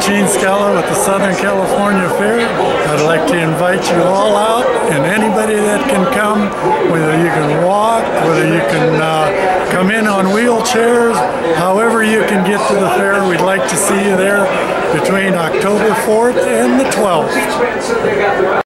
Gene Skala with the Southern California Fair. I'd like to invite you all out and anybody that can come, whether you can walk, whether you can uh, come in on wheelchairs, however you can get to the fair, we'd like to see you there between October 4th and the 12th.